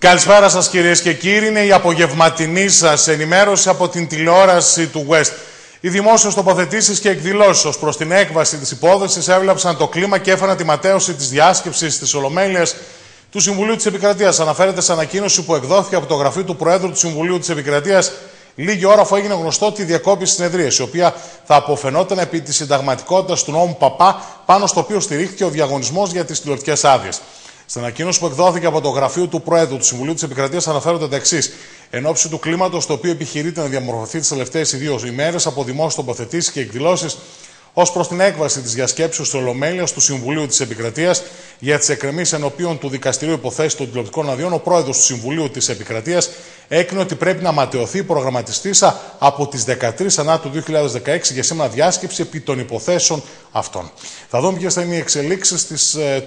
Καλησπέρα σας κυρίες και κύριοι. Είναι η απογευματινή σας ενημέρωση από την τηλεόραση του West. Οι δημόσιες τοποθετήσεις και εκδηλώσεις ως προς την έκβαση της υπόθεσης έβλαψαν το κλίμα και έφεραν τη ματέωση της διάσκεψης της Ολομέλειας του Συμβουλίου της Επικρατείας. Αναφέρεται σε ανακοίνωση που εκδόθηκε από το γραφείο του Προέδρου του Συμβουλίου της Επικρατείας λίγη ώρα αφού έγινε γνωστό ότι διακόπη συνεδρία, η οποία θα αποφαινόταν επί της συνταγματικότητας του νόμου Παπά, πάνω στο οποίο στηρίχθηκε ο διαγωνισμός για τις τηλεοπτικές άδειες. Στην ανακοίνωση που εκδόθηκε από το γραφείο του Προέδρου του Συμβουλίου της Επικρατείας αναφέρονται τα εξής. Εν ώψη του κλίματος το οποίο επιχειρείται να διαμορφωθεί τις τελευταίες δύο ημέρες από δημόσιες τοποθετήσεις και εκδηλώσεις ως προς την έκβαση της διασκέψεως τη Ολομέλεια του Συμβουλίου της Επικρατείας για τις εκκρεμεί ενωπίων του Δικαστηρίου Υποθέσεων των Τηλεοπτικών Αδειών, ο πρόεδρος του Συμβουλίου της Επικρατείας έκρινε ότι πρέπει να ματαιωθεί προγραμματιστήσα από τις 13 Ανάτου 2016 για σήμερα διάσκεψη επί των υποθέσεων αυτών. Θα δούμε ποιες θα είναι οι εξελίξεις τι ε,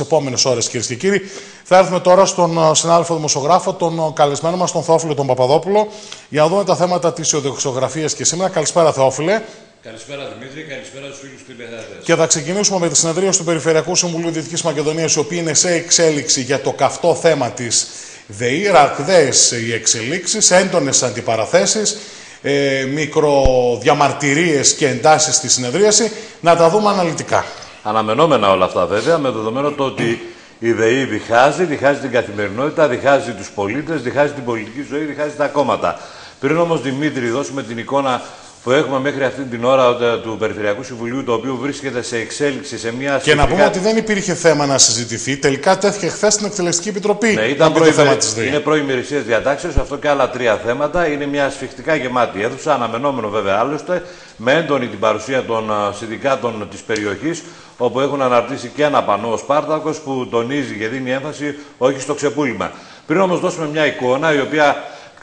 επόμενες ώρες, κυρίες και κύριοι. Θα έρθουμε τώρα στον ε, συνάδελφο δημοσιογράφο, τον ε, καλεσμένο μας, τον Θεόφιλο τον Παπαδόπουλο, για να δούμε τα θέματα της οδεξιογραφία και σήμερα. Καλησπέρα, Θεόφιλε. Καλησπέρα Δημήτρη, καλησπέρα στους φίλους του τηλεθεατέ. Και θα ξεκινήσουμε με τη συνεδρία του Περιφερειακού Συμβουλίου Δυτικής Μακεδονίας, η οποία είναι σε εξέλιξη για το καυτό θέμα της ΔΕΗ. Ρακδαίε οι εξελίξεις, έντονες αντιπαραθέσεις, ε, μικροδιαμαρτυρίες και εντάσεις στη συνεδρίαση. Να τα δούμε αναλυτικά. Αναμενόμενα όλα αυτά βέβαια, με δεδομένο το ότι η ΔΕΗ διχάζει, διχάζει την καθημερινότητα, διχάζει τους πολίτες, διχάζει την πολιτική ζωή, διχάζει τα κόμματα. Πριν όμως Δημήτρη δώσουμε την εικόνα που έχουμε μέχρι αυτή την ώρα του Περιφερειακού Συμβουλίου, το οποίο βρίσκεται σε εξέλιξη σε μια. Και να πούμε ότι δεν υπήρχε θέμα να συζητηθεί. Τελικά τέθηκε χθες στην Εκτελεστική Επιτροπή. Ναι, ήταν το θέμα της είναι προημερησία διατάξεως, αυτό και άλλα τρία θέματα. Είναι μια ασφιχτικά γεμάτη αίθουσα, αναμενόμενο βέβαια άλλωστε, με έντονη την παρουσία των συνδικάτων της περιοχής, όπου έχουν αναρτήσει και ένα πανό ο Σπάρτακος που τονίζει και δίνει έμφαση όχι στο ξεπούλημα. Πριν όμως δώσουμε μια εικόνα η οποία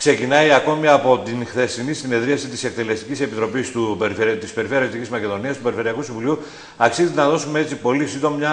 ξεκινάει ακόμη από την χθεσινή συνεδρίαση της Εκτελεστικής Επιτροπής της Περιφέρειας Δυτικής Μακεδονίας, του Περιφερειακού Συμβουλίου. Αξίζει να δώσουμε έτσι πολύ σύντομη,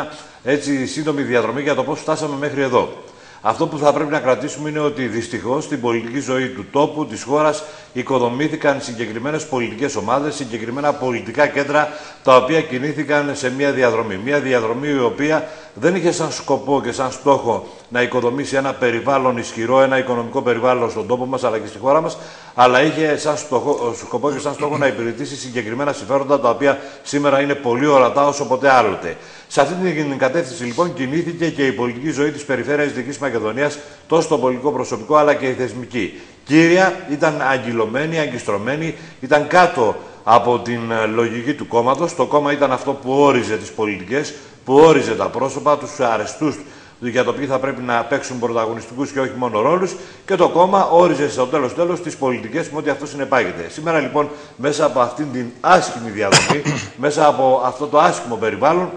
έτσι, σύντομη διαδρομή για το πώς φτάσαμε μέχρι εδώ. Αυτό που θα πρέπει να κρατήσουμε είναι ότι δυστυχώς στην πολιτική ζωή του τόπου, της χώρας, οικοδομήθηκαν συγκεκριμένες πολιτικές ομάδες, συγκεκριμένα πολιτικά κέντρα, τα οποία κινήθηκαν σε μια διαδρομή. Μια διαδρομή η οποία δεν είχε σαν σκοπό και σαν στόχο να οικοδομήσει ένα περιβάλλον ισχυρό, ένα οικονομικό περιβάλλον στον τόπο μας αλλά και στη χώρα μας, αλλά είχε σαν στόχο, σκοπό και σαν στόχο να υπηρετήσει συγκεκριμένα συμφέροντα τα οποία σήμερα είναι πολύ ορατά όσο ποτέ άλλοτε. Σε αυτή την κατεύθυνση λοιπόν κινήθηκε και η πολιτική ζωή της περιφέρειας Δυτικής Μακεδονίας, τόσο το πολιτικό προσωπικό αλλά και η θεσμική. Κύρια ήταν αγγυλωμένη, αγκιστρωμένη, ήταν κάτω από την ε, λογική του κόμματος. Το κόμμα ήταν αυτό που όριζε τις πολιτικές, που όριζε τα πρόσωπα, τους αρεστούς για το ποιοι θα πρέπει να παίξουν πρωταγωνιστικούς και όχι μόνο ρόλους. Και το κόμμα όριζε στο τέλος τέλος τις πολιτικές με ό,τι αυτό συνεπάγεται. Σήμερα λοιπόν, μέσα από αυτήν την άσχημη διαδρομή, μέσα από αυτό το άσχημο περιβάλλον,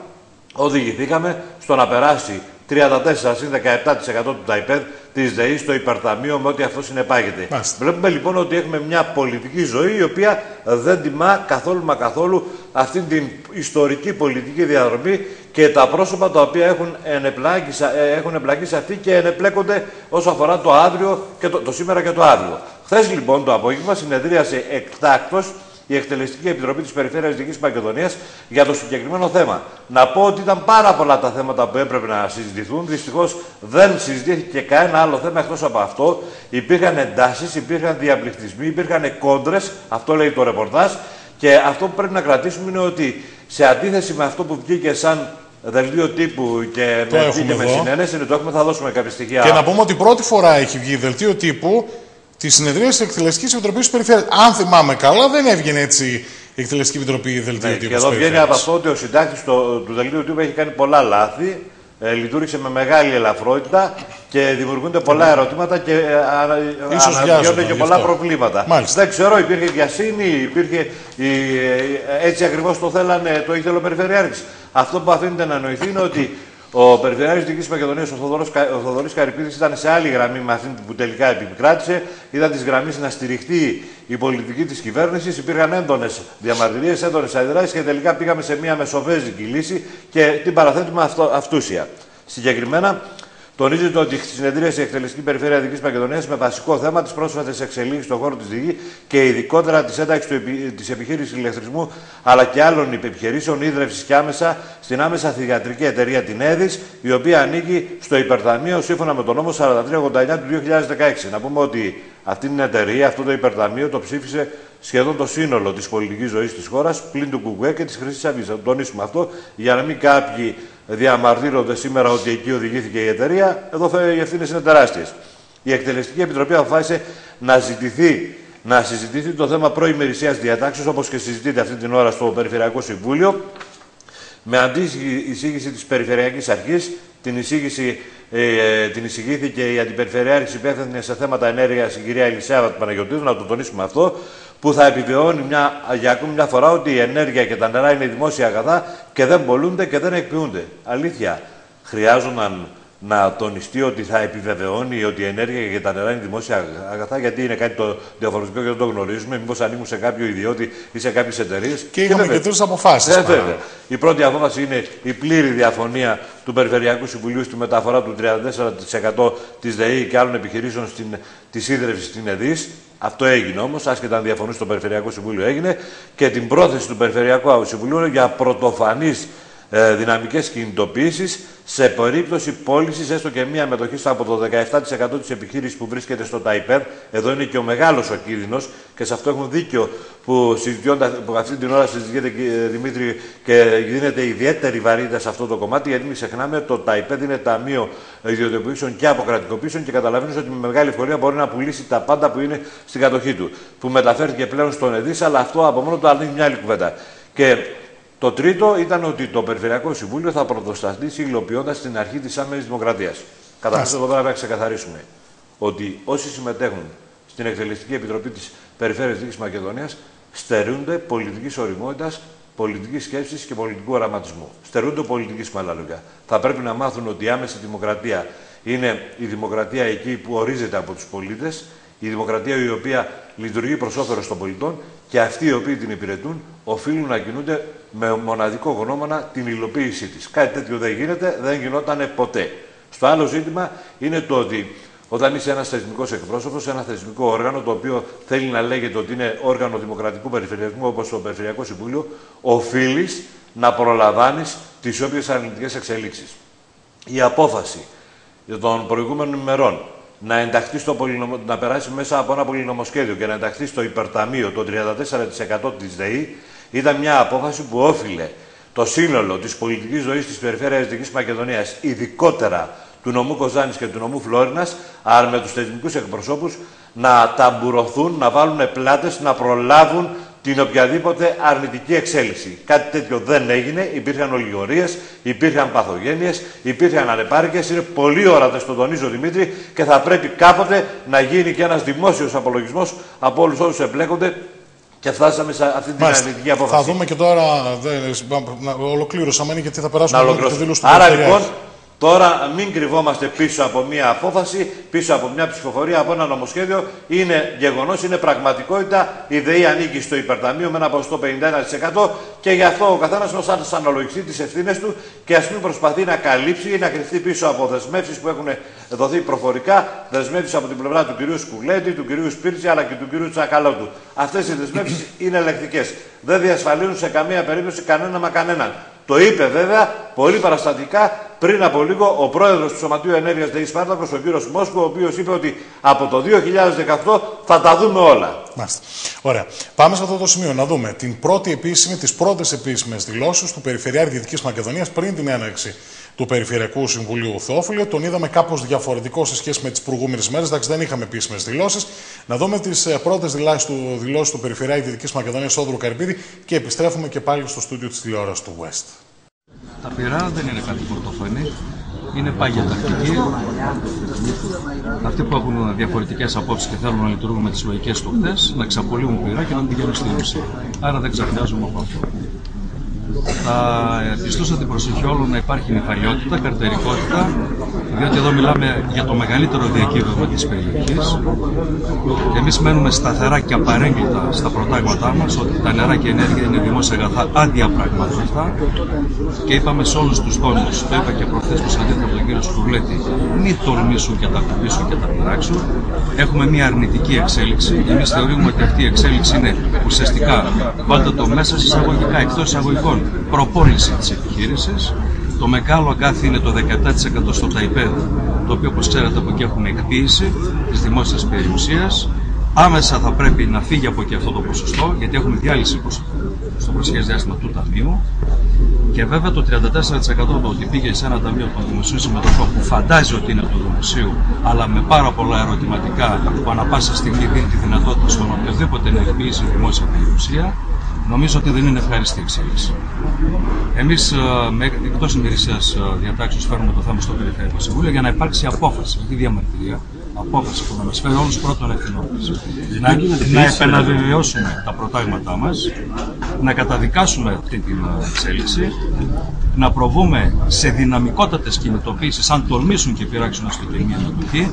οδηγηθήκαμε στο να περάσει 34 17% του ΤΑΙΠΕΔ της ΔΕΗ στο υπερταμείο με ό,τι αυτό συνεπάγεται. Βλέπουμε λοιπόν ότι έχουμε μια πολιτική ζωή η οποία δεν τιμά καθόλου μα καθόλου αυτή την ιστορική πολιτική διαδρομή και τα πρόσωπα τα οποία έχουν, ενεπλάκει, ε, έχουν εμπλακεί σε αυτή και ενεπλέκονται όσο αφορά το αύριο και το, το σήμερα και το αύριο. Χθες λοιπόν το απόγευμα συνεδρίασε εκτάκτος η Εκτελεστική Επιτροπή της Περιφέρειας Δυτικής Μακεδονίας για το συγκεκριμένο θέμα. Να πω ότι ήταν πάρα πολλά τα θέματα που έπρεπε να συζητηθούν. Δυστυχώς δεν συζητήθηκε κανένα άλλο θέμα εκτός από αυτό. Υπήρχαν εντάσεις, υπήρχαν διαπληκτισμοί, υπήρχαν κόντρες. Αυτό λέει το ρεπορτάζ. Και αυτό που πρέπει να κρατήσουμε είναι ότι σε αντίθεση με αυτό που βγήκε σαν δελτίο τύπου και το με, με συνένεση, το έχουμε, θα δώσουμε κάποια στοιχεία. Και να πούμε ότι πρώτη φορά έχει βγει δελτίο τύπου τη συνεδρία της Εκτελεστικής Επιτροπής τη Περιφέρειας. Αν θυμάμαι καλά, δεν έβγαινε έτσι η Εκτελεστική Επιτροπή Δελτίου ναι, Τύπου. Και εδώ βγαίνει από αυτό ότι ο συντάκτης του Δελτίου Τύπου έχει κάνει πολλά λάθη. Ε, λειτουργήσε με μεγάλη ελαφρότητα και δημιουργούνται πολλά ερωτήματα και ε, αναδυόνται και πολλά προβλήματα. Μάλιστα. Δεν ξέρω, υπήρχε βιασύνη, υπήρχε. Η, ε, έτσι ακριβώς το θέλανε, το ήθελε ο Περιφερειάρχης. Αυτό που αφήνεται να νοηθεί είναι ότι ο Περιφερειάρχη Δυτική Μακεδονίας, ο Θοδωρής Καρυπίδης, ήταν σε άλλη γραμμή με αυτή που τελικά επικράτησε. Ήταν της γραμμής να στηριχτεί η πολιτική της κυβέρνησης. Υπήρχαν έντονες διαμαρτυρίες, έντονες αντιδράσεις και τελικά πήγαμε σε μια μεσοβέζικη λύση και την παραθέτουμε αυτούσια. Συγκεκριμένα, Τονίζεται ότι στη συνεδρίαση η Εκτελεστική Περιφέρεια Δυτικής Μακεδονίας με βασικό θέμα τις πρόσφατες εξελίξεις στον χώρο της Δική και ειδικότερα της ένταξης της επιχείρησης ηλεκτρισμού αλλά και άλλων επιχειρήσεων ίδρυυση και άμεσα στην άμεσα θηγατρική εταιρεία την ΕΔΙΣ, η οποία ανήκει στο υπερταμείο σύμφωνα με τον νόμο 4389 του 2016. Να πούμε ότι αυτή την εταιρεία, αυτό το υπερταμείο, το ψήφισε σχεδόν το σύνολο της πολιτικής ζωής της χώρας, πλην του Κουκουέ και της Χρυσή Αυγή. Θα το τονίσουμε αυτό, για να μην κάποιοι διαμαρτύρονται σήμερα ότι εκεί οδηγήθηκε η εταιρεία. Εδώ οι ευθύνε είναι τεράστιες. Η Εκτελεστική Επιτροπή αποφάσισε να ζητηθεί να συζητηθεί το θέμα προημερησίας διατάξεως, όπως και συζητείται αυτή την ώρα στο Περιφερειακό Συμβούλιο, με αντίστοιχη εισήγηση της Περιφερειακής Αρχής. Την, εισήγηση, ε, την εισηγήθηκε η Αντιπεριφερειάρχη υπεύθυνη σε θέματα ενέργειας, η κυρία Ελισάβα του Παναγιοτήδου, να το τονίσουμε αυτό που θα επιβεβαιώνει μια, για ακόμη μια φορά ότι η ενέργεια και τα νερά είναι δημόσια αγαθά και δεν πολλούνται και δεν εκποιούνται. Αλήθεια, χρειάζονταν να τονιστεί ότι θα επιβεβαιώνει ότι η ενέργεια και τα νερά είναι δημόσια αγαθά, γιατί είναι κάτι το διαφορετικό και δεν το γνωρίζουμε. Μήπως ανήκουν σε κάποιο ιδιώτη ή σε κάποιες εταιρείες. Και είχαμε και τρεις αποφάσεις. Ε, βέβαια. Η πρώτη απόφαση είναι η πλήρη διαφωνία του Περιφερειακού Συμβουλίου στη μεταφορά του 34% της ΔΕΗ και άλλων επιχειρήσεων της ίδρυυση στην ΕΔΗΣ. Αυτό έγινε όμως, άσχετα αν διαφωνήσει το Περιφερειακό Συμβούλιο, έγινε και την πρόθεση του Περιφερειακού Συμβουλίου για πρωτοφανείς ε, δυναμικές κινητοποίησεις σε περίπτωση πώλησης έστω και μία μετοχής από το 17% της επιχείρησης που βρίσκεται στο ΤΑΙΠΕΔ. Εδώ είναι και ο μεγάλος ο κίνδυνος και σε αυτό έχουν δίκιο που, που αυτή την ώρα συζητιέται, Δημήτρη, και δίνεται ιδιαίτερη βαρύτητα σε αυτό το κομμάτι, γιατί μην ξεχνάμε το ΤΑΙΠΕΔ είναι ταμείο ιδιωτικοποιήσεων και αποκρατικοποιήσεων και καταλαβαίνεις ότι με μεγάλη ευκολία μπορεί να πουλήσει τα πάντα που είναι στην κατοχή του. Που μεταφέρθηκε πλέον στον ΕΔΙΣ, αλλά αυτό από μόνο του ανοίγει μια άλλη κουβέντα. Και το τρίτο ήταν ότι το Περιφερειακό Συμβούλιο θα πρωτοστατήσει υλοποιώντας την αρχή της άμεσης δημοκρατίας. Καταρχάς, εδώ πέρα να ξεκαθαρίσουμε ότι όσοι συμμετέχουν στην Εκτελεστική Επιτροπή της Περιφέρειας Δίκη Μακεδονίας στερούνται πολιτικής οριμότητας, πολιτικής σκέψης και πολιτικού οραματισμού. Στερούνται πολιτικής με άλλα λόγια. Θα πρέπει να μάθουν ότι η άμεση δημοκρατία είναι η δημοκρατία εκεί που ορίζεται από τους πολίτες, η δημοκρατία η οποία λειτουργεί προς όφελος των πολιτών και αυτοί οι οποίοι την υπηρετούν οφείλουν να κινούνται με μοναδικό γνώμονα την υλοποίησή της. Κάτι τέτοιο δεν γίνεται, δεν γινόταν ποτέ. Στο άλλο ζήτημα είναι το ότι όταν είσαι ένας θεσμικός εκπρόσωπος, ένα θεσμικό όργανο το οποίο θέλει να λέγεται ότι είναι όργανο δημοκρατικού περιφερειακού όπως το Περιφερειακό Συμβούλιο, οφείλεις να προλαμβάνεις τις όποιες αρνητικές εξελίξεις. Η απόφαση των προηγούμενων ημερών να ενταχθεί στο πολυνομο... να περάσει μέσα από ένα πολυνομοσχέδιο και να ενταχθεί στο υπερταμείο το 34% της ΔΕΗ ήταν μια απόφαση που όφιλε το σύνολο της πολιτικής ζωής της Περιφέρειας Δυτικής Μακεδονίας, ειδικότερα του νομού Κοζάνης και του νομού Φλόρινας, αλλά με τους θεσμικούς εκπροσώπους, να ταμπουρωθούν, να βάλουν πλάτες, να προλάβουν την οποιαδήποτε αρνητική εξέλιξη. Κάτι τέτοιο δεν έγινε. Υπήρχαν ολιγορίες, υπήρχαν παθογένειες, υπήρχαν ανεπάρκειες. Είναι πολύ όρατες, το τονίζω Δημήτρη, και θα πρέπει κάποτε να γίνει και ένας δημόσιος απολογισμός από όλους όσους εμπλέκονται και φτάσαμε σε αυτή την αρνητική απόφαση. Θα δούμε και τώρα. Ολοκλήρωσαμε γιατί θα περάσουμε να τη δήλωση του Άρα λοιπόν, Τώρα μην κρυβόμαστε πίσω από μια απόφαση, πίσω από μια ψηφοφορία, από ένα νομοσχέδιο. Είναι γεγονός, είναι πραγματικότητα. Η ΔΕΗ ανήκει στο υπερταμείο με ένα ποσοστό 51% και γι' αυτό ο καθένας μας θα αναλογιστεί τις ευθύνες του και ας μην προσπαθεί να καλύψει ή να κρυφτεί πίσω από δεσμεύσεις που έχουν δοθεί προφορικά, δεσμεύσεις από την πλευρά του κυρίου Σκουλέτη, του κυρίου Σπίρτζη αλλά και του κυρίου Τσακαλώτου. Αυτές οι δεσμεύσεις είναι ελεκτικές. Δεν διασφαλίζουν σε καμία περίπτωση κανένα μα κανέναν. Το είπε βέβαια πολύ παραστατικά πριν από λίγο ο πρόεδρος του Σωματείου Ενέργειας ΔΕΗ Σπάρτακος, ο κύριος Μόσκο, ο οποίος είπε ότι από το 2018 θα τα δούμε όλα. Μάλιστα. Ωραία. Πάμε σε αυτό το σημείο να δούμε την πρώτη επίσημη, τις πρώτες επίσημες δηλώσεις του Περιφερειάρχη Δυτικής Μακεδονίας πριν την έναρξη του Περιφερειακού Συμβουλίου Θεόφιλου. Τον είδαμε κάπως διαφορετικό σε σχέση με τις προηγούμενες μέρες. Εντάξει, δεν είχαμε επίσημες δηλώσεις. Να δούμε τις ε, πρώτες δηλώσει του, δηλώσεις του Περιφερειάρχη Δυτικής Μακεδονίας, Σόδρου Καρπίδη, και επιστρέφουμε και πάλι στο στούντιο της τηλεόρασης του West. Τα πειρά δεν είναι κάτι πρωτοφανή. Είναι πάγια τακτική. Αυτοί που έχουν διαφορετικές απόψεις και θέλουν να λειτουργούν με τις λογικές του χθες, να ξαπολύουν πειρά και να πηγαίνουν στην ουσία. Άρα δεν ξαφνιάζουμε από αυτό. Θα επιστούσα την προσοχή όλων να υπάρχει νυφαλιότητα, καρτερικότητα, διότι εδώ μιλάμε για το μεγαλύτερο διακύβευμα της περιοχής. Εμείς μένουμε σταθερά και απαρέγκλητα στα προτάγματά μας ότι τα νερά και η ενέργεια είναι δημόσια αγαθά αδιαπραγμάτευτα και είπαμε σε όλους τους τόνους, το είπα και προχθές που συναντήθηκα τον κύριο Σκουρλέτη, μην τολμήσουν και τα κουμπίσουν και τα πειράξουν. Έχουμε μια αρνητική εξέλιξη. Εμείς θεωρούμε ότι αυτή η εξέλιξη είναι ουσιαστικά πάντα το μέσα εισαγωγικά, εκτός εισαγωγικών, προπόληση της επιχείρησης το μεγάλο αγκάθι είναι το 17% στο ΤΑΙΠΕΔ, το οποίο όπως ξέρετε από εκεί έχουμε εκποίηση της δημόσιας περιουσίας. Άμεσα θα πρέπει να φύγει από εκεί αυτό το ποσοστό, γιατί έχουμε διάλυση στο προσχέδιο διάστημα του Ταμείου. Και βέβαια το 34% το ότι πήγε σε ένα ταμείο των δημοσίων συμμετοχών που φαντάζει ότι είναι του δημοσίου, αλλά με πάρα πολλά ερωτηματικά που ανα πάσα στιγμή δίνει τη δυνατότητα στον οποιοδήποτε να εκποιήσει δημόσια περιουσία, νομίζω ότι δεν είναι ευχαριστή εξέλιξη. Εμείς, ε, εκτός ημερησίας ε, διατάξεως, φέρνουμε το θέμα στο Περιφερειακό Συμβούλιο για να υπάρξει απόφαση, όχι διαμαρτυρία, απόφαση που να μας φέρει όλους πρώτων ευθυνών Να, να επαναβεβαιώσουμε τα προτάγματά μας, να καταδικάσουμε αυτή την ε, εξέλιξη, να προβούμε σε δυναμικότατες κινητοποίησεις, αν τολμήσουν και πειράξουν αστυνομική ανατοχή.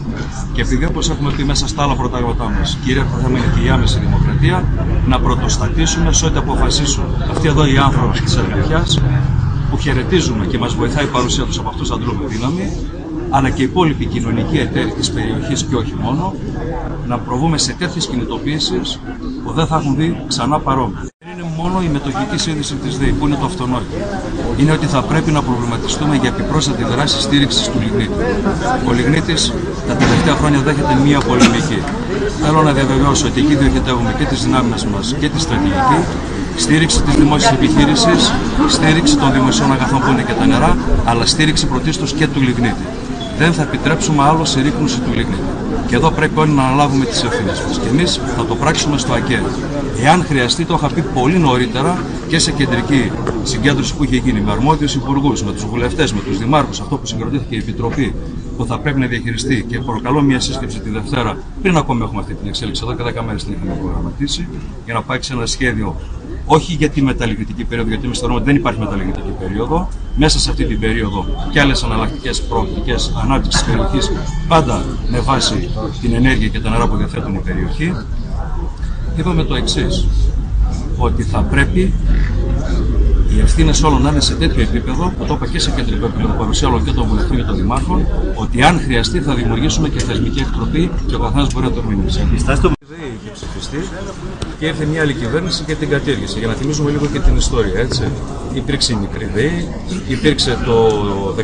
Και επειδή, όπως έχουμε πει μέσα στα άλλα προτάγματά μας, κυρίαρχο θέμα είναι και η άμεση δημοκρατία, να πρωτοστατήσουμε σε ό,τι αποφασίσουν αυτοί εδώ οι άνθρωποι της Εργατιά, που χαιρετίζουμε και μας βοηθάει η παρουσία τους από αυτούς θα αντλούμε δύναμη, αλλά και οι υπόλοιποι κοινωνικοί εταίροι της περιοχής και όχι μόνο, να προβούμε σε τέτοιες κινητοποίησεις που δεν θα έχουν δει ξανά παρόμοια. Δεν είναι μόνο η μετοχική σύνδεση της ΔΕΗ που είναι το αυτονόητο. Είναι ότι θα πρέπει να προβληματιστούμε για επιπρόσθετη δράση στήριξης του λιγνίτη. Ο λιγνίτης τα τελευταία χρόνια δέχεται μία πολεμική. Θέλω να διαβεβαιώσω ότι εκεί διοχετεύουμε και τις δυνάμεις μας και τη στρατηγική, στήριξη της δημόσιας επιχείρησης, στήριξη των δημοσίων αγαθών που είναι και τα νερά, αλλά στήριξη πρωτίστως και του λιγνίτη δεν θα επιτρέψουμε άλλο συρρήκνωση του λιγνίτη. Και εδώ πρέπει όλοι να αναλάβουμε τις ευθύνες μας. Και εμείς θα το πράξουμε στο ΑΚΕ. Εάν χρειαστεί, το είχα πει πολύ νωρίτερα και σε κεντρική συγκέντρωση που είχε γίνει με αρμόδιους υπουργούς, με τους βουλευτές, με τους δημάρχους, αυτό που συγκροτήθηκε η Επιτροπή που θα πρέπει να διαχειριστεί και προκαλώ μια σύσκεψη τη Δευτέρα, πριν ακόμη έχουμε αυτή την εξέλιξη, εδώ και 10 μέρες την είχαμε προγραμματίσει, για να σε ένα σχέδιο όχι για τη μεταλληλητική περίοδο, γιατί εμείς θεωρούμε ότι δεν υπάρχει μεταλληλητική περίοδο. Μέσα σε αυτή την περίοδο και άλλες αναλλακτικές προοπτικές ανάπτυξης τη περιοχής, πάντα με βάση την ενέργεια και τα νερά που διαθέτουν η περιοχή. Είπαμε το εξής, ότι θα πρέπει οι ευθύνες όλων να είναι σε τέτοιο επίπεδο, που το είπα και σε κεντρικό επίπεδο, παρουσία όλων και των βουλευτών και των δημάρχων, ότι αν χρειαστεί θα δημιουργήσουμε και θεσμική εκτροπή και ο καθένας μπορεί να το ερμηνεύσει. Είχε ψηφιστεί και ήρθε μια άλλη κυβέρνηση και την κατήργησε. Για να θυμίζουμε λίγο και την ιστορία, έτσι. Υπήρξε η μικρή ΔΕΗ, υπήρξε το 17%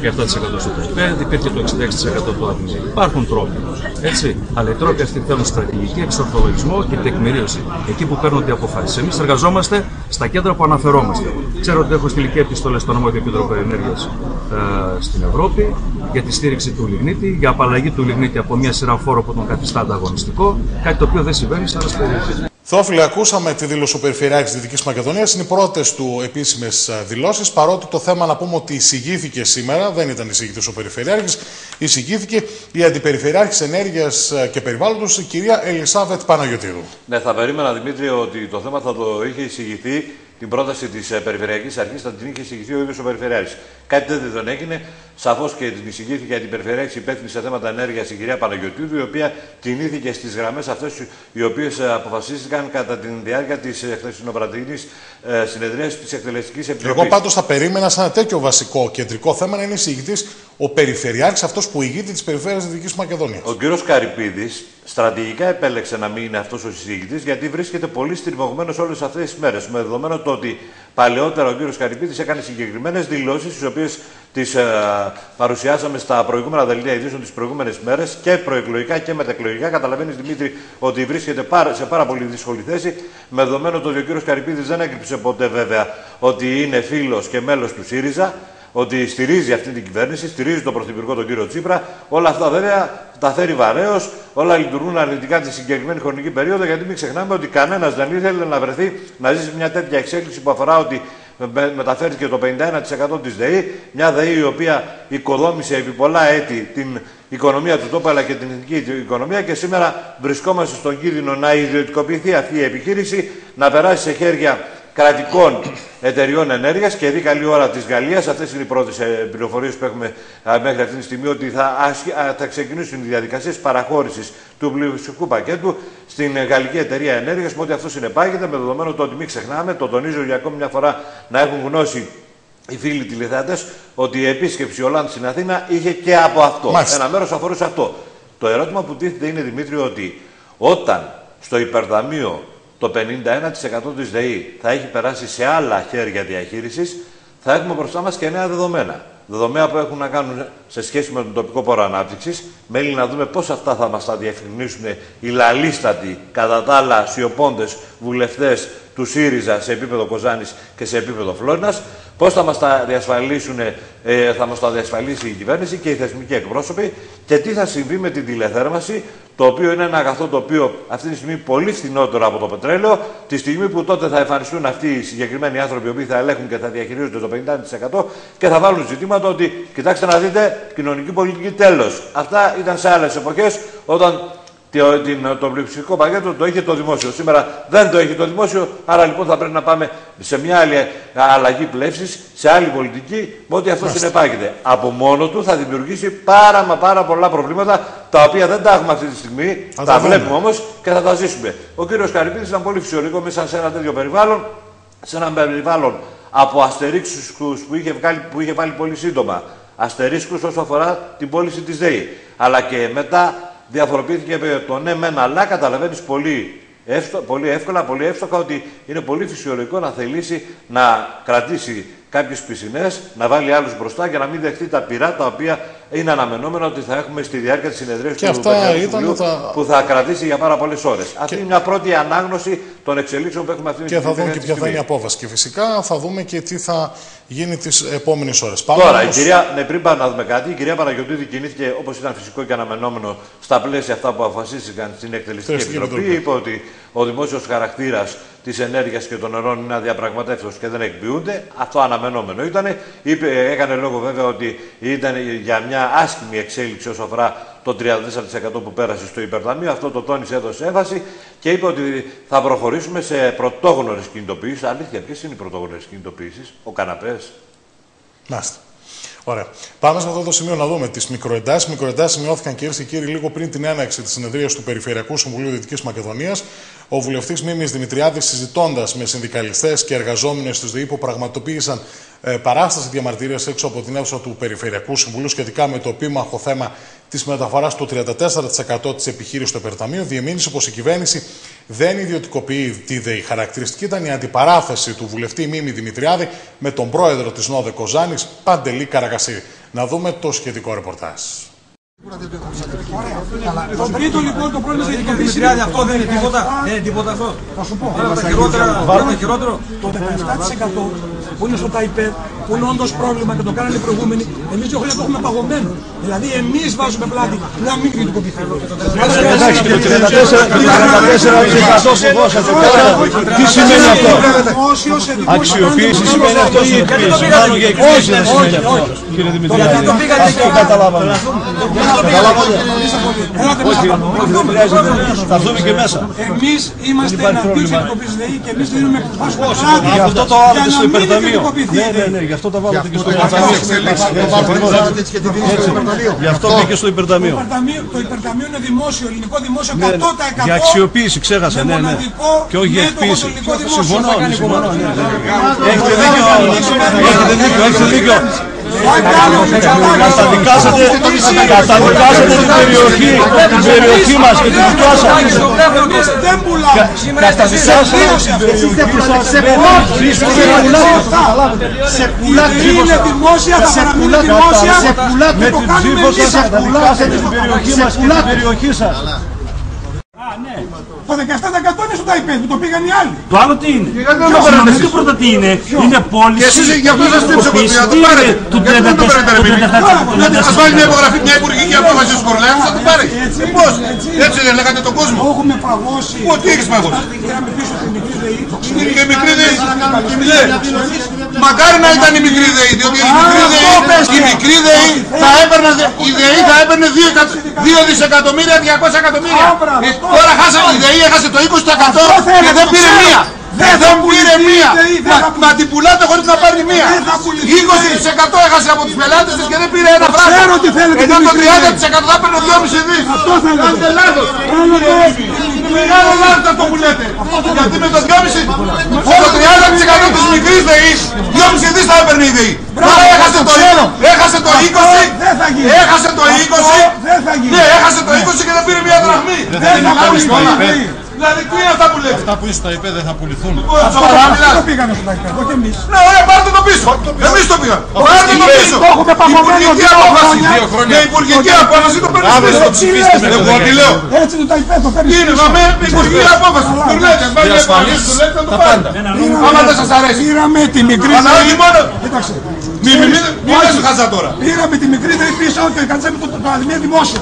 στο ΤΕΠΕΔ, υπήρχε το 66% του ΑΔΜΙ. Υπάρχουν τρόποι. Έτσι. Αλλά οι τρόποι αυτοί θέλουν στρατηγική, εξορθολογισμό και τεκμηρίωση. Εκεί που παίρνονται οι αποφάσεις. Εμείς εργαζόμαστε στα κέντρα που αναφερόμαστε. Ξέρω ότι έχω στείλει και επιστολές στον Νομό Επίτροπο Ενέργειας ε, στην Ευρώπη για τη στήριξη του λιγνίτη, για απαλλαγή του λιγνίτη από μια σειρά φόρο που τον καθιστά ανταγωνιστικό, κάτι το οποίο δεν συμβαίνει σε άλλες περιοχές. Θεόφιλε, ακούσαμε τη δήλωση του Περιφερειάρχης της Δυτικής Μακεδονίας. Είναι οι πρώτες του επίσημες δηλώσεις. Παρότι το θέμα να πούμε ότι εισηγήθηκε σήμερα, δεν ήταν εισηγητής ο Περιφερειάρχης, εισηγήθηκε η Αντιπεριφερειάρχης Ενέργειας και Περιβάλλοντος, η κυρία Ελισάβετ Παναγιοτήρου. Ναι, θα περίμενα, Δημήτρη, ότι το θέμα θα το είχε εισηγηθεί την πρόταση της ε, Περιφερειακής Αρχής θα την είχε εισηγηθεί ο ίδιος ο Περιφερειάρχης. Κάτι τέτοιο δεν έγινε. Σαφώς και την εισηγήθηκε για την Περιφερειακή υπεύθυνη σε θέματα ενέργειας η κυρία Παναγιοτήδου, η οποία κινήθηκε στις γραμμές αυτές οι οποίες ε, αποφασίστηκαν κατά τη διάρκεια της ε, χθεσινοπρατηγή συνεδρίας της Εκτελεστικής Επιτροπής. Εγώ πάντως θα περίμενα σαν τέτοιο βασικό κεντρικό θέμα να είναι εισηγητής ο Περιφερειάρχης, αυτός που ηγείται της Περιφέρειας Δυτικής Μακεδονίας. Ο κ. Καρυπίδης στρατηγικά επέλεξε να μην είναι αυτός ο συζητητή, γιατί βρίσκεται πολύ στριμωγμένος όλες αυτές τις μέρες. Με δεδομένο το ότι παλαιότερα ο κ. Καρυπίδη έκανε συγκεκριμένες δηλώσεις, τις οποίες τις ε, παρουσιάσαμε στα προηγούμενα δελτία ειδήσεων τις προηγούμενες μέρες και προεκλογικά και μετακλογικά. Καταλαβαίνεις, Δημήτρη, ότι βρίσκεται σε πάρα πολύ δύσκολη θέση. Με δεδομένο το ότι ο κ. Καρυπίδη δεν έκρυψε ποτέ βέβαια ότι είναι φίλος και μέλος του ΣΥΡΙΖΑ ότι στηρίζει αυτή την κυβέρνηση, στηρίζει τον Πρωθυπουργό τον κύριο Τσίπρα. Όλα αυτά βέβαια τα φέρει βαρέως, όλα λειτουργούν αρνητικά τη συγκεκριμένη χρονική περίοδο, γιατί μην ξεχνάμε ότι κανένας δεν ήθελε να βρεθεί να ζήσει μια τέτοια εξέλιξη που αφορά ότι μεταφέρθηκε το 51% της ΔΕΗ, μια ΔΕΗ η οποία οικοδόμησε επί πολλά έτη την οικονομία του τόπου αλλά και την εθνική οικονομία και σήμερα βρισκόμαστε στον κίνδυνο να ιδιωτικοποιηθεί αυτή η επιχείρηση, να περάσει σε χέρια κρατικών εταιριών ενέργειας και δει καλή ώρα της Γαλλίας. Αυτές είναι οι πρώτες πληροφορίες που έχουμε μέχρι αυτή τη στιγμή ότι θα, θα ξεκινήσουν οι διαδικασίες παραχώρησης του πληθυντικού πακέτου στην Γαλλική Εταιρεία Ενέργειας. Με ό,τι αυτό συνεπάγεται, με δεδομένο το ότι μην ξεχνάμε, το τονίζω για ακόμη μια φορά να έχουν γνώση οι φίλοι τηλεθεατέ ότι η επίσκεψη Ολάντ στην Αθήνα είχε και από αυτό. Ένα μέρος αφορούσε αυτό. Το ερώτημα που τίθεται είναι, Δημήτρη, ότι όταν στο υπερταμείο το 51% της ΔΕΗ θα έχει περάσει σε άλλα χέρια διαχείρισης, θα έχουμε μπροστά μας και νέα δεδομένα. Δεδομένα που έχουν να κάνουν σε σχέση με τον τοπικό πόρο ανάπτυξης. Μέλη να δούμε πώς αυτά θα μας τα διευκρινίσουν οι λαλίστατοι, κατά τα άλλα σιωπώντες βουλευτές του ΣΥΡΙΖΑ σε επίπεδο Κοζάνης και σε επίπεδο Φλόρινας. Πώς θα μας τα διασφαλίσουν, ε, θα μας τα διασφαλίσει η κυβέρνηση και οι θεσμικοί εκπρόσωποι και τι θα συμβεί με την τηλεθέρμανση, το οποίο είναι ένα αγαθό το οποίο αυτή τη στιγμή πολύ φθηνότερο από το πετρέλαιο, τη στιγμή που τότε θα εμφανιστούν αυτοί οι συγκεκριμένοι άνθρωποι οι θα ελέγχουν και θα διαχειρίζονται το 50% και θα βάλουν ζητήματα ότι, κοιτάξτε να δείτε, κοινωνική πολιτική τέλος. Αυτά ήταν σε άλλες εποχές όταν το πλειοψηφικό πακέτο το είχε το δημόσιο. Σήμερα δεν το έχει το δημόσιο, άρα λοιπόν θα πρέπει να πάμε σε μια άλλη αλλαγή πλεύσης, σε άλλη πολιτική, με ό,τι αυτό συνεπάγεται. Από μόνο του θα δημιουργήσει πάρα μα πάρα πολλά προβλήματα, τα οποία δεν τα έχουμε αυτή τη στιγμή, τα βλέπουμε όμως και θα τα ζήσουμε. Ο κύριος Καρυπίδης ήταν πολύ φυσιολογικό μέσα σε ένα τέτοιο περιβάλλον, σε ένα περιβάλλον από αστερίξους που είχε, που είχε βάλει πολύ σύντομα. Αστερίσκους όσο αφορά την πώληση της ΔΕΗ. Αλλά και μετά διαφοροποιήθηκε το ναι μεν αλλά καταλαβαίνεις πολύ, πολύ εύκολα, πολύ εύστοχα ότι είναι πολύ φυσιολογικό να θελήσει να κρατήσει κάποιες πισινές, να βάλει άλλους μπροστά και να μην δεχτεί τα πυρά τα οποία είναι αναμενόμενο ότι θα έχουμε στη διάρκεια της συνεδρίας του Περιφερειακού τα... που θα κρατήσει για πάρα πολλές ώρες. Και... Αυτή είναι μια πρώτη ανάγνωση των εξελίξεων που έχουμε αυτή τη στιγμή. Και θα δούμε και ποια θα είναι η απόφαση. Και φυσικά θα δούμε και τι θα γίνει τις επόμενες ώρες. Τώρα, η κυρία, ναι, πριν πάμε να δούμε κάτι, η κυρία Παναγιοτήδη κινήθηκε όπως ήταν φυσικό και αναμενόμενο στα πλαίσια αυτά που αποφασίστηκαν στην Εκτελεστική Επιτροπή. Είπε ότι ο δημόσιος χαρακτήρας της ενέργειας και των νερών είναι αδιαπραγματεύτο και δεν εκποιούνται. Αυτό αναμενόμενο ήταν. Είπε, έκανε λόγο βέβαια ότι ήταν για μια άσχημη εξέλιξη όσο αφορά το 34% που πέρασε στο υπερταμείο. Αυτό το τόνισε, έδωσε έμφαση και είπε ότι θα προχωρήσουμε σε πρωτόγνωρες κινητοποιήσεις. Αλήθεια, ποιες είναι οι πρωτόγνωρες κινητοποιήσεις, ο καναπές. Μάλιστα. Ωραία. Πάμε σε αυτό το σημείο να δούμε τις μικροεντάσεις. Μικροεντάσεις σημειώθηκαν κυρίες και κύριοι λίγο πριν την έναρξη της συνεδρίας του Περιφερειακού Συμβουλίου Δυτικής Μακεδονίας. Ο βουλευτής Μίμης Δημητριάδης, συζητώντας με συνδικαλιστές και εργαζόμενους του ΔΕΗ που πραγματοποίησαν ε, παράσταση διαμαρτυρίας έξω από την αίθουσα του Περιφερειακού Συμβουλίου σχετικά με το επίμαχο θέμα της μεταφοράς του 34% της επιχείρησης του Επερταμείου, διεμήνυσε πως η κυβέρνηση δεν ιδιωτικοποιεί τη ΔΕΗ. Χαρακτηριστική ήταν η αντιπαράθεση του βουλευτή Μίμη Δημητριάδη με τον πρόεδρο της Νόδε Κοζάνης, Παντελή Καραγασίδη. Να δούμε το σχετικό ρεπορτάζ. Το τρίτο λοιπόν το πρόβλημα είναι η αυτό δεν είναι τίποτα. Δεν είναι τίποτα αυτό. Θα σου πω. το χειρότερο. Το 17% που είναι στο ΤΑΙΠΕΔ, που είναι όντως πρόβλημα και το κάνανε οι προηγούμενοι, εμείς δύο χρόνια το έχουμε παγωμένο. Δηλαδή εμείς βάζουμε πλάτη να μην κριτικοποιηθεί. Εντάξει, το 34 τι σημαίνει αυτό; Αξιοποίηση σημαίνει αυτό ή εκπίεση. Μάλλον για εκπίεση δεν σημαίνει αυτό. Κύριε Δημητριάδη, αυτό καταλάβαμε. Θα δούμε και μέσα. Εμείς είμαστε εναντίον τη εκπομπή ΔΕΗ και εμείς δίνουμε Γι' αυτό το βάλετε στο υπερταμείο. Ναι, ναι, ναι, γι' αυτό το βάλετε και στο υπερταμείο. Γι' αυτό μπήκε στο υπερταμείο. Το υπερταμείο είναι δημόσιο, ελληνικό δημόσιο 100%. Για αξιοποίηση, ξέχασα, ναι, ναι. Και όχι για εκποίηση. Συμφωνώ, συμφωνώ. Έχετε δίκιο, έχετε δίκιο, έχετε δίκιο. Καταδικάσατε, καταδικάσατε την περιοχή, την περιοχή μας και την δικιά σας. Καταδικάσατε την περιοχή σας. Σε πουλάτε. Σε πουλάτε. Είναι δημόσια, θα παραμείνει δημόσια. Σε πουλάτε. Με την ψήφο σας καταδικάσατε την περιοχή μας και την περιοχή σας. Ναι. Το 17% είναι στο ΤΑΙΠΕΔ που το πήγαν οι άλλοι. Το άλλο τι είναι; Γιατί το πρώτο τι είναι; Είναι πώληση. Και εσείς για αυτό σας τύψω κοπή. Να το πάρετε. Γιατί δεν το παίρνετε ρε παιδί. Ας βάλει μια υπογραφή μια υπουργική απόφαση στους κορλέους θα το πάρει. Πώς; Έτσι δεν λέγατε τον κόσμο. Το έχουμε παγώσει. Πού τι έχεις παγώσει; Και μικρή ΔΕΗ. Μακάρι να ήταν η μικρή ΔΕΗ. Διότι η μικρή ΔΕΗ θα έπαιρνε η ΔΕΗ θα έπαιρνε 2 δισεκατομμύρια 200 εκατομμύρια. Τώρα χάσα, η ΔΕΗ έχασε το 20% και δεν πήρε μία. Δεν θα πήρε μία. Μα την πουλάτε χωρίς να πάρει μία. 20% έχασε από τους πελάτες της και δεν πήρε ένα πράγμα. Ξέρω τι θέλετε. Ενώ το 30% θα παίρνει 2,5 δις. Αυτό θέλετε. Κάντε λάθος. Μεγάλο λάθος αυτό που λέτε. Γιατί με το 2,5 το 30% της μικρής ΔΕΗς 2,5 δις θα έπαιρνε η ΔΕΗ. Τώρα έχασε το 20. Έχασε το 20. Δεν θα γίνει. Έχασε το 20. Δεν θα γίνει. Ναι, έχασε το 20 και δεν πήρε μία δραχμή. Δεν θα μιλάμε γίνει. πολλά. Δεν θα γίνει. Δηλαδή τι είναι αυτά που λέτε. Αυτά που είναι στα ΕΠΕ δεν θα πουληθούν. Σοβαρά μιλάς. Το πήγαμε στο Ταϊκπέδο, όχι εμείς. Ναι, ωραία, πάρτε το πίσω. Εμείς το πήγαμε. Πάρτε το πίσω. Το έχουμε παγωμένο Υπουργική δύο απόφαση. χρόνια. Δύο χρόνια. Με υπουργική απόφαση το παίρνεις Αύριο πίσω. θα το ψηφίσετε με το Εγώ τι λέω. Έτσι το Ταϊκπέδο το παίρνεις Είναι πίσω. με με υπουργική απόφαση. Του λέτε, βάλτε Διασφαλίσεις του λέτε να το τα πάρετε. πάντα. Άμα δεν σας αρέσει. Πήραμε τη μικρή Αλλά όχι ΔΕΗ. μόνο. Κοίταξε. Μη μη μη μη λες χαζά τώρα. Πήραμε τη μικρή ΔΕΗ πίσω και κάναμε το το αδημία δημόσιο.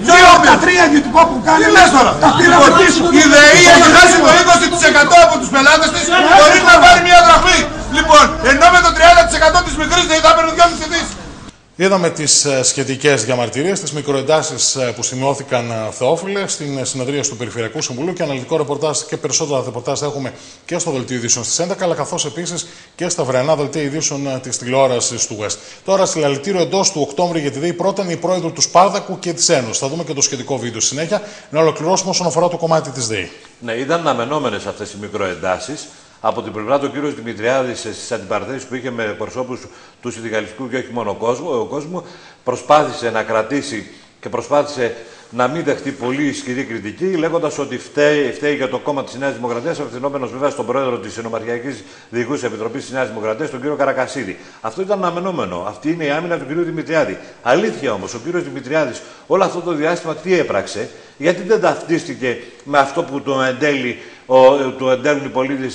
Ποιο Δύο από είπε; τα τρία ιδιωτικό που κάνει. Τι λες τώρα. Τα πήραμε Λοιπόν, πίσω. Η ΔΕΗ έχει χάσει το 20% από τους πελάτες της χωρίς να πάρεις μια δραχμή. Λοιπόν, ενώ με το 30% της μικρής ΔΕΗ θα παίρνει 2,5 δις. Είδαμε τις σχετικές διαμαρτυρίες, τις μικροεντάσεις που σημειώθηκαν ε, Θεόφιλε στην ε, συνεδρία του Περιφερειακού Συμβουλίου και αναλυτικό ρεπορτάζ και περισσότερα ρεπορτάζ θα έχουμε και στο δελτίο ειδήσεων στις 11, αλλά καθώς επίσης και στα βρενά δελτία ειδήσεων της τηλεόρασης του West. Τώρα, συλλαλητήριο εντός του Οκτώβρη για τη ΔΕΗ πρώτα είναι η πρόεδρο του Σπάρδακου και της Ένωσης. Θα δούμε και το σχετικό βίντεο στη συνέχεια. Να ολοκληρώσουμε όσον αφορά το κομμάτι της ΔΕΗ. Ναι, ήταν αναμενόμενες αυτές οι μικροεντάσεις. Από την πλευρά του κ. Δημητριάδης στις αντιπαραθέσεις που είχε με προσώπου του συνδικαλιστικού και όχι μόνο κόσμου, ο κόσμου, προσπάθησε να κρατήσει και προσπάθησε να μην δεχτεί πολύ ισχυρή κριτική, λέγοντας ότι φταίει, φταίει για το κόμμα της Νέας Δημοκρατίας, απευθυνόμενος βέβαια στον πρόεδρο της Ενωμαρχιακή Διοικούσα Επιτροπής της Νέας Δημοκρατίας, τον κύριο Καρακασίδη. Αυτό ήταν αναμενόμενο. Αυτή είναι η άμυνα του κ. Δημητριάδη. Αλήθεια όμως, ο κ. Δημητριάδης όλο αυτό το διάστημα τι έπραξε, γιατί δεν ταυτίστηκε με αυτό που το εντέλει ο, του εντέλουν οι πολίτε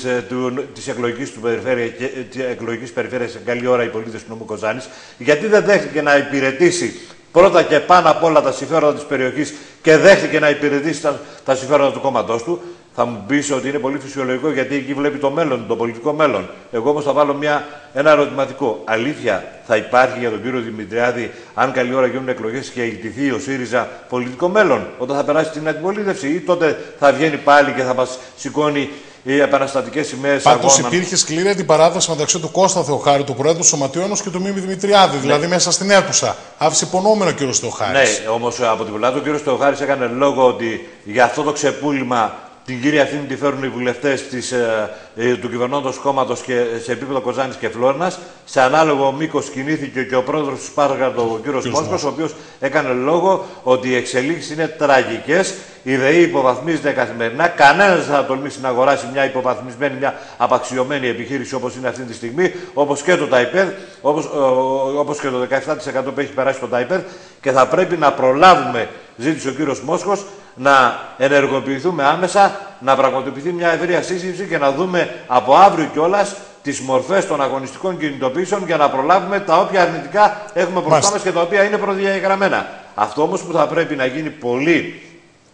της εκλογικής του περιφέρεια και της εκλογικής περιφέρειας σε καλή ώρα οι πολίτε του νομού Κοζάνης, γιατί δεν δέχτηκε να υπηρετήσει πρώτα και πάνω απ' όλα τα συμφέροντα της περιοχής και δέχτηκε να υπηρετήσει τα, τα συμφέροντα του κόμματός του. Θα μου πεις ότι είναι πολύ φυσιολογικό γιατί εκεί βλέπει το μέλλον, το πολιτικό μέλλον. Εγώ όμως θα βάλω μια, ένα ερωτηματικό. Αλήθεια θα υπάρχει για τον κύριο Δημητριάδη, αν καλή ώρα γίνουν εκλογές και ηγητηθεί ο ΣΥΡΙΖΑ πολιτικό μέλλον, όταν θα περάσει την αντιπολίτευση, ή τότε θα βγαίνει πάλι και θα μας σηκώνει οι επαναστατικές σημαίες Πάντως αγώνα. υπήρχε σκληρή αντιπαράθεση μεταξύ του Κώστα Θεοχάρη, του Προέδρου του Σωματείου Ένωση και του Μίμη Δημητριάδη, δηλαδή μέσα στην αίθουσα. Άφησε υπονοούμενο ο κύριος Θεοχάρης. Ναι, όμως από την πλευρά του ο κ. Στεοχάρη έκανε λόγο ότι για αυτό το ξεπούλημα την κύρια ευθύνη τη φέρουν οι βουλευτές ε, ε, του κυβερνώντος κόμματος και σε επίπεδο Κοζάνης και Φλόρνα. Σε ανάλογο μήκος κινήθηκε και ο πρόεδρος του Σπάργα, ο κ. Μόσχο, ο οποίος έκανε λόγο ότι οι εξελίξεις είναι τραγικές. Η ΔΕΗ υποβαθμίζεται καθημερινά. Κανένας δεν θα τολμήσει να αγοράσει μια υποβαθμισμένη, μια απαξιωμένη επιχείρηση όπως είναι αυτή τη στιγμή, όπως και το ΤΑΙΠΕΔ, όπως και το 17% που έχει περάσει το ΤΑΙΠΕΔ. Και θα πρέπει να προλάβουμε, ζήτησε ο κύριος Μόσχο, να ενεργοποιηθούμε άμεσα, να πραγματοποιηθεί μια ευρεία σύσκεψη και να δούμε από αύριο κιόλας τις μορφές των αγωνιστικών κινητοποιήσεων για να προλάβουμε τα όποια αρνητικά έχουμε μπροστά μας και τα οποία είναι προδιαγραμμένα. Αυτό όμως που θα πρέπει να γίνει πολύ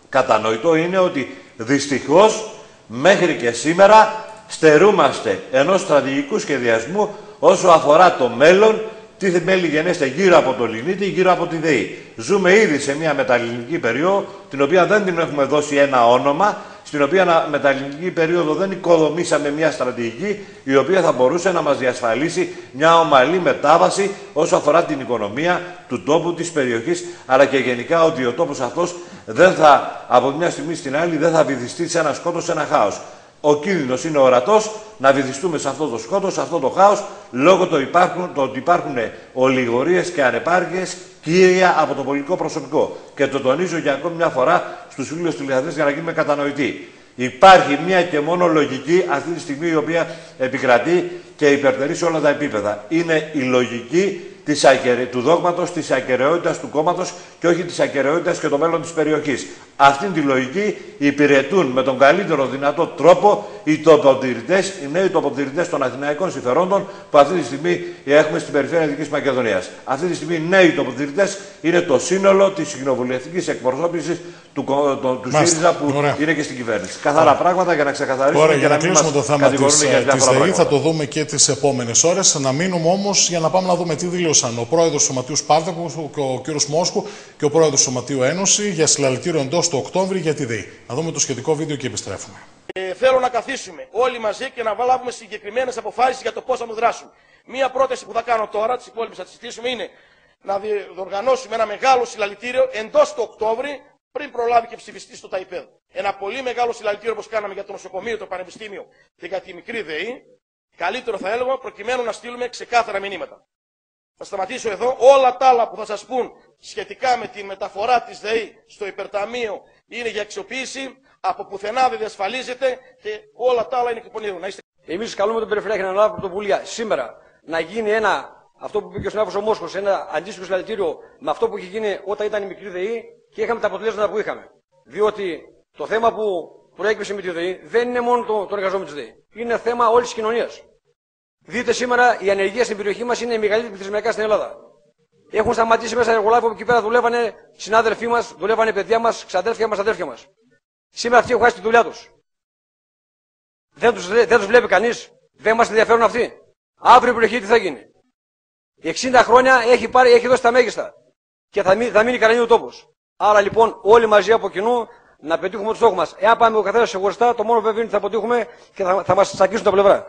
κατανοητό είναι ότι δυστυχώς μέχρι και σήμερα στερούμαστε ενός στρατηγικού σχεδιασμού όσο αφορά το μέλλον, τι θεμέλη γενέστε γύρω από το Λινίτη, γύρω από τη ΔΕΗ. Ζούμε ήδη σε μια μεταλληνική περίοδο, την οποία δεν την έχουμε δώσει ένα όνομα, στην οποία μεταλληνική περίοδο δεν οικοδομήσαμε μια στρατηγική η οποία θα μπορούσε να μας διασφαλίσει μια ομαλή μετάβαση όσο αφορά την οικονομία του τόπου, της περιοχής, αλλά και γενικά ότι ο τόπος αυτός δεν θα, από μια στιγμή στην άλλη δεν θα βυθιστεί σε ένα σκότος, σε ένα χάος. Ο κίνδυνος είναι ορατός να βυθιστούμε σε αυτό το σκότος, σε αυτό το χάος, λόγω του υπάρχουν, το ότι υπάρχουν ολιγορίες και ανεπάρκειες κύρια από το πολιτικό προσωπικό. Και το τονίζω για ακόμη μια φορά στους φίλους τηλεθεατές για να γίνουμε κατανοητοί. Υπάρχει μία και μόνο λογική αυτή τη στιγμή η οποία επικρατεί και υπερτερεί σε όλα τα επίπεδα. Είναι η λογική της ακεραι... του δόγματος της ακαιρεότητας του κόμματος και όχι της ακαιρεότητας και το μέλλον της περιοχής. Αυτή τη λογική υπηρετούν με τον καλύτερο δυνατό τρόπο οι τοποτηρητές, οι νέοι τοποτηρητές των αθηναϊκών συμφερόντων που αυτή τη στιγμή έχουμε στην περιφέρεια Δυτικής Μακεδονίας. Αυτή τη στιγμή οι νέοι τοποτηρητές είναι το σύνολο της κοινοβουλευτικής εκπροσώπησης του, το, του ΣΥΡΙΖΑ που Ωραία. είναι και στην κυβέρνηση. Καθαρά πράγματα για να ξεκαθαρίσουμε Ωραία, και για να να μην κλείσουμε μας το θέμα κατηγορούν της, για ε, της διάφορα ΔΕΗ, πράγματα. θα το δούμε και τις επόμενες ώρες. Να μείνουμε όμως για να πάμε να δούμε τι δήλωσαν ο πρόεδρος του Σωματείου Σπάρτακου και ο κ. Μόσκου και ο πρόεδρος του Σωματείου Ένωση για συλλαλητήριο εντός του Οκτώβρη για τη ΔΕΗ. Να δούμε το σχετικό βίντεο και επιστρέφουμε. Ε, θέλω να καθίσουμε όλοι μαζί και να λάβουμε συγκεκριμένες αποφάσεις για το πώς θα δράσουμε. Μία πρόταση που θα κάνω τώρα, τις υπόλοιπες θα τις συζητήσουμε, είναι να διοργανώσουμε ένα μεγάλο συλλαλητήριο εντός του Οκτώβρη, πριν προλάβει και ψηφιστεί στο ΤΑΙΠΕΔ. Ένα πολύ μεγάλο συλλαλητήριο όπως κάναμε για το νοσοκομείο, το πανεπιστήμιο και για τη μικρή ΔΕΗ. Καλύτερο θα έλεγα προκειμένου να στείλουμε ξεκάθαρα μηνύματα. Θα σταματήσω εδώ. Όλα τα άλλα που θα σας πούν σχετικά με τη μεταφορά της ΔΕΗ στο υπερταμείο είναι για αξιοποίηση. Από πουθενά δεν διασφαλίζεται και όλα τα άλλα είναι εκπονήρου. Είστε... Εμείς καλούμε τον Περιφερειάρχη να αναλάβει πρωτοβουλία σήμερα να γίνει ένα, αυτό που είπε και ο συνάδελφος ο Μόσχο, ένα αντίστοιχο συλλαλητήριο με αυτό που είχε γίνει όταν ήταν η μικρή ΔΕΗ και είχαμε τα αποτελέσματα που είχαμε. Διότι το θέμα που προέκυψε με τη ΔΕΗ δεν είναι μόνο το, το εργαζόμενο της ΔΕΗ. Είναι θέμα όλης της κοινωνίας. Δείτε σήμερα η ανεργία στην περιοχή μας είναι η μεγαλύτερη πληθυσμιακά στην Ελλάδα. Έχουν σταματήσει μέσα εργολάβοι που εκεί πέρα δουλεύανε συνάδελφοί μας, δουλεύανε παιδιά μας, ξαδέρφια μας, αδέρφια μας. Σήμερα αυτοί έχουν χάσει τη δουλειά τους. Δεν τους δεν τους βλέπει κανείς. Δεν μας ενδιαφέρουν αυτοί. Αύριο η περιοχή τι θα γίνει. 60 χρόνια έχει, πάρει, έχει δώσει τα μέγιστα. Και θα, μείνει, θα μείνει κανένα ο τόπος. Άρα λοιπόν όλοι μαζί από κοινού να πετύχουμε το στόχο μας. Εάν πάμε ο καθένας ξεχωριστά, το μόνο που βέβαια είναι ότι θα αποτύχουμε και θα, θα μας τσακίσουν τα πλευρά.